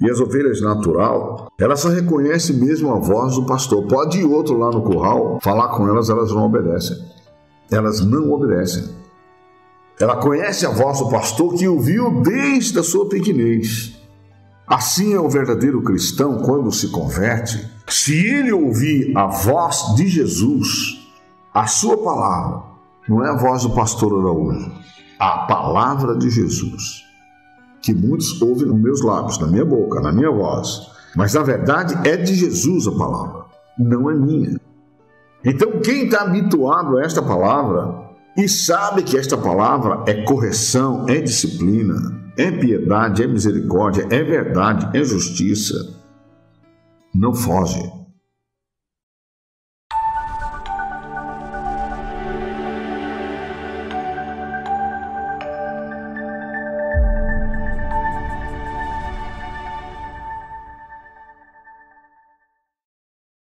E as ovelhas natural, elas só reconhecem mesmo a voz do pastor. Pode ir outro lá no curral, falar com elas, elas não obedecem. Elas não obedecem. Ela conhece a voz do pastor que ouviu desde a sua pequenez. Assim é o verdadeiro cristão quando se converte. Se ele ouvir a voz de Jesus, a sua palavra, não é a voz do pastor Araújo, a palavra de Jesus, que muitos ouvem nos meus lábios, na minha boca, na minha voz. Mas na verdade é de Jesus a palavra, não é minha. Então, quem está habituado a esta palavra e sabe que esta palavra é correção, é disciplina, é piedade, é misericórdia, é verdade, é justiça, não foge.